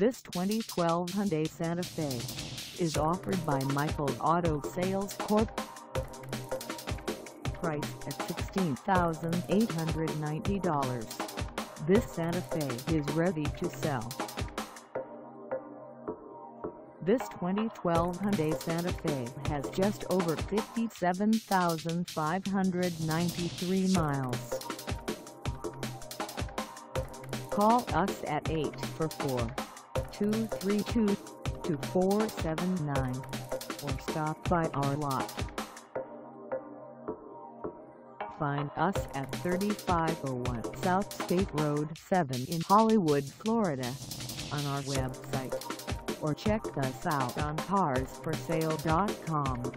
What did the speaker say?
This 2012 Hyundai Santa Fe is offered by Michael Auto Sales Corp. Price at $16,890. This Santa Fe is ready to sell. This 2012 Hyundai Santa Fe has just over 57,593 miles. Call us at 844-232-2479 or stop by our lot. Find us at 3501 South State Road 7 in Hollywood, Florida on our website or check us out on carsforsale.com.